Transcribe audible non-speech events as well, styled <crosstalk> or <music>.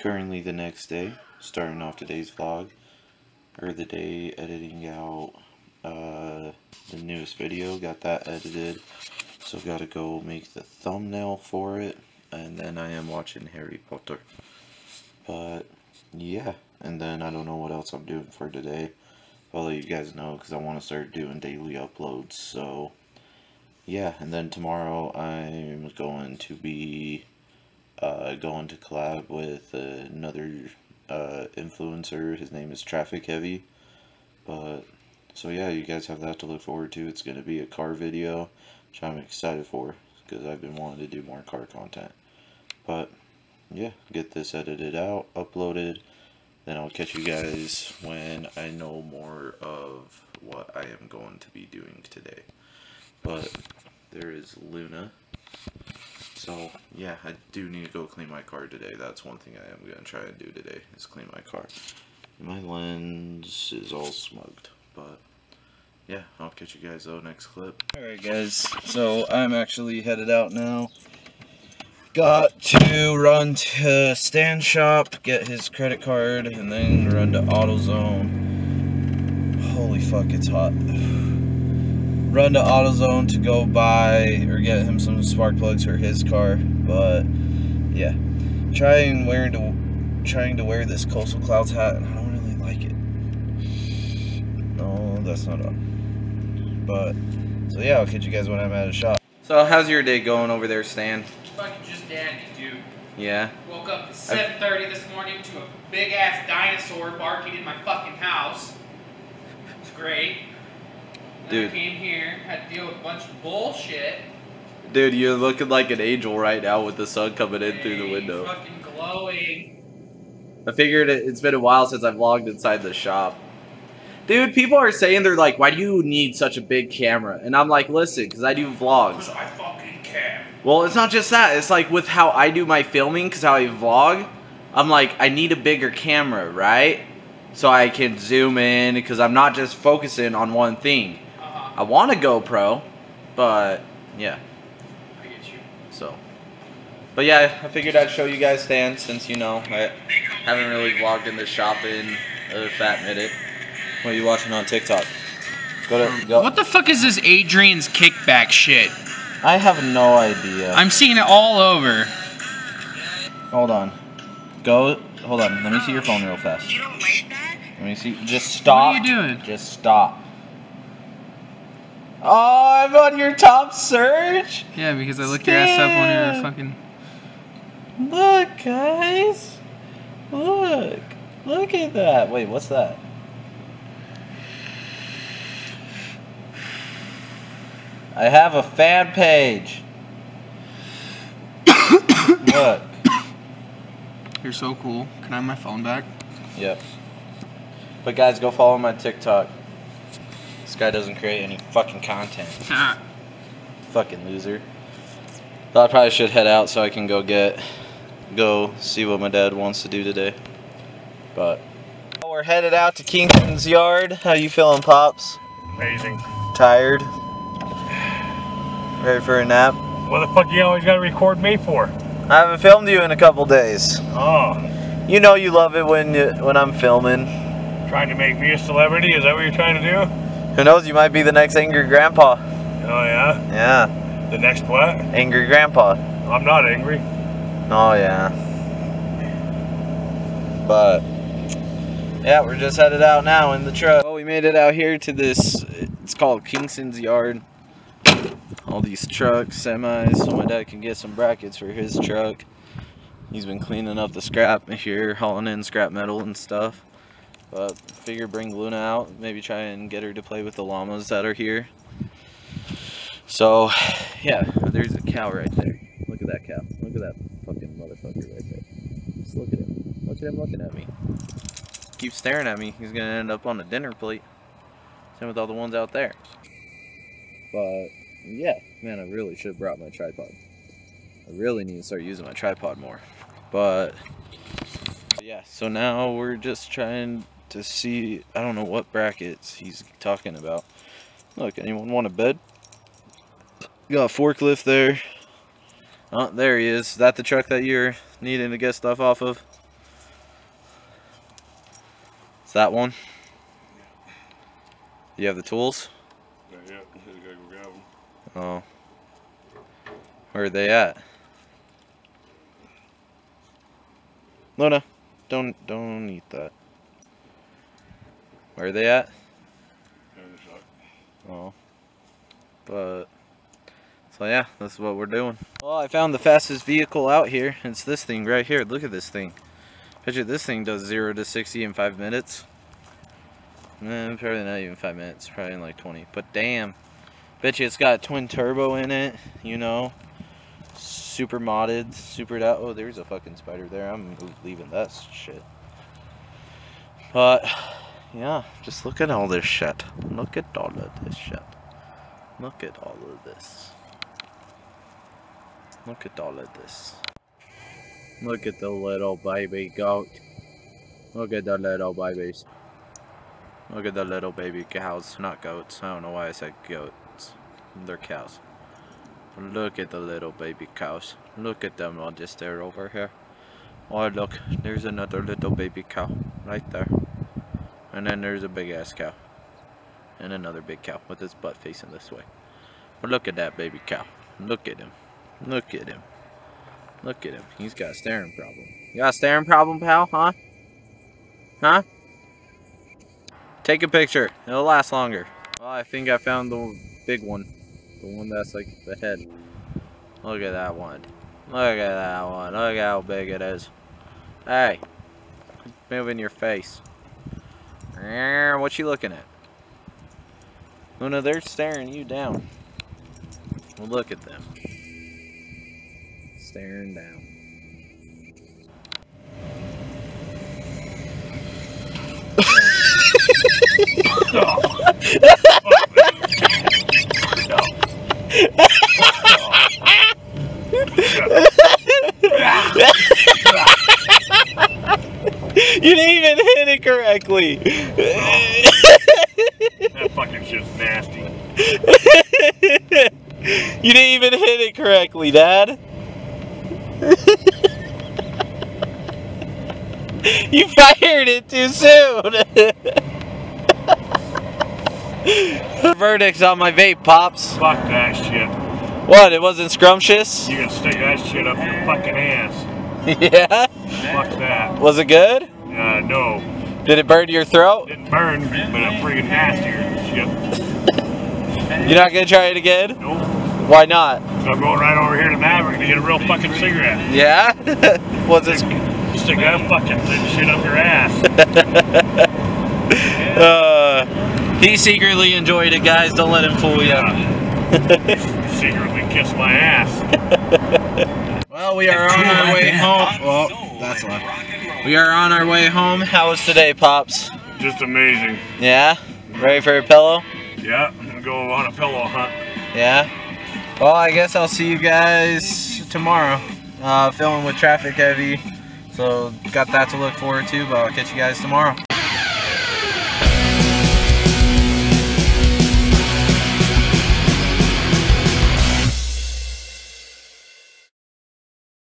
currently the next day, starting off today's vlog, or the day editing out uh, the newest video, got that edited, so gotta go make the thumbnail for it, and then I am watching Harry Potter. But, yeah, and then I don't know what else I'm doing for today. I'll let you guys know, because I want to start doing daily uploads, so, yeah, and then tomorrow I'm going to be uh, going to collab with another uh, influencer. His name is Traffic Heavy. But, so yeah, you guys have that to look forward to. It's going to be a car video, which I'm excited for, because I've been wanting to do more car content. But, yeah, get this edited out, uploaded, then I'll catch you guys when I know more of what I am going to be doing today. But, there is Luna. So, yeah, I do need to go clean my car today. That's one thing I am going to try and do today, is clean my car. My lens is all smugged, but, yeah, I'll catch you guys though next clip. Alright guys, so I'm actually headed out now. Got to run to Stan Shop, get his credit card, and then run to AutoZone. Holy fuck, it's hot run to AutoZone to go buy or get him some spark plugs for his car. But yeah, trying wearing to trying to wear this Coastal Clouds hat, and I don't really like it. No, that's not on. But so yeah, I'll catch you guys when I'm at a shop. So how's your day going over there, Stan? Fucking just dandy, dude. Yeah. Woke up at 7:30 this morning to a big ass dinosaur barking in my fucking house. It's great. Dude. I came here, had to deal with a bunch of bullshit. Dude, you're looking like an angel right now with the sun coming in hey, through the window. Fucking glowing. I figured it, it's been a while since I've vlogged inside the shop. Dude, people are saying they're like, why do you need such a big camera? And I'm like, listen, because I do vlogs. I fucking can. Well, it's not just that. It's like with how I do my filming, because how I vlog, I'm like, I need a bigger camera, right? So I can zoom in, because I'm not just focusing on one thing. I want a GoPro, but yeah. I get you. So, but yeah, I figured I'd show you guys Stan since you know I haven't really vlogged in the shop in a fat minute. What are you watching on TikTok? Go to go. What the fuck is this Adrian's kickback shit? I have no idea. I'm seeing it all over. Hold on. Go. Hold on. Let me see your phone real fast. You don't like that? Let me see. Just stop. What are you doing? Just stop. I'm on your top search? Yeah, because I looked your ass up on your fucking... Look, guys. Look. Look at that. Wait, what's that? I have a fan page. <coughs> Look. You're so cool. Can I have my phone back? Yep. But guys, go follow my TikTok. This guy doesn't create any fucking content. <laughs> fucking loser. Thought I probably should head out so I can go get, go see what my dad wants to do today. But we're headed out to Kingston's yard. How you feeling, pops? Amazing. Tired? Ready for a nap? What the fuck you always gotta record me for? I haven't filmed you in a couple days. Oh. You know you love it when you, when I'm filming. Trying to make me a celebrity? Is that what you're trying to do? Who knows, you might be the next angry grandpa. Oh, yeah? Yeah. The next what? Angry grandpa. I'm not angry. Oh, yeah. But, yeah, we're just headed out now in the truck. Well, we made it out here to this, it's called Kingston's Yard. All these trucks, semis, so my dad can get some brackets for his truck. He's been cleaning up the scrap here, hauling in scrap metal and stuff. But figure bring Luna out, maybe try and get her to play with the llamas that are here. So, yeah, there's a cow right there. Look at that cow. Look at that fucking motherfucker right there. Just look at him. Look at him looking at me. Keep staring at me. He's gonna end up on the dinner plate. Same with all the ones out there. But, yeah, man, I really should have brought my tripod. I really need to start using my tripod more. But, yeah, so now we're just trying to see, I don't know what brackets he's talking about. Look, anyone want a bed? Got a forklift there. Oh, there he is. Is that the truck that you're needing to get stuff off of? Is that one? You have the tools? Yeah, yeah. Gotta go grab 'em. Oh. Where are they at? Luna, don't don't eat that. Where are they at? Yeah, in the truck. Oh. But so yeah, that's what we're doing. Well, I found the fastest vehicle out here. It's this thing right here. Look at this thing. Picture this thing does zero to sixty in five minutes. Eh, probably not even five minutes. Probably in like twenty. But damn, bet you it's got twin turbo in it. You know, super modded, super out. Oh, there's a fucking spider there. I'm leaving that shit. But yeah, just look at all this shit. Look at all of this shit. Look at all of this. Look at all of this. Look at the little baby goat. Look at the little babies. Look at the little baby cows, not goats. I don't know why I said goats. They're cows. Look at the little baby cows. Look at them all just there over here. Oh look, there's another little baby cow right there. And then there's a big ass cow. And another big cow with its butt facing this way. But look at that baby cow. Look at him. Look at him. Look at him. He's got a staring problem. You got a staring problem, pal? Huh? Huh? Take a picture. It'll last longer. Well, I think I found the big one. The one that's like the head. Look at that one. Look at that one. Look how big it is. Hey. Moving your face. What you looking at? Luna, they're staring you down. Well, look at them. Staring down. You <laughs> didn't even correctly. That fucking shit's nasty. you didn't even hit it correctly, Dad. you fired it too soon. Verdicts on my vape, pops. Fuck that shit. What? It wasn't scrumptious? You can stick that shit up your fucking ass. <laughs> yeah. Fuck that. Was it good? Uh, no. Did it burn your throat? Didn't burn, but I'm freaking nastier. You're not gonna try it again? Nope. Why not? So I'm going right over here to Maverik to get a real fucking cigarette. Yeah. Was it? Stick that fucking shit up your ass. <laughs> Uh, he secretly enjoyed it, guys. Don't let him fool you. <laughs> Secretly kiss my ass. <laughs> Well, we are on our way home. Well, that's why. We are on our way home. How was today, Pops? Just amazing. Yeah? Ready for a pillow? Yeah, I'm gonna go on a pillow hunt. Yeah? Well, I guess I'll see you guys tomorrow. Uh, filming with Traffic Heavy. So, got that to look forward to, but I'll catch you guys tomorrow.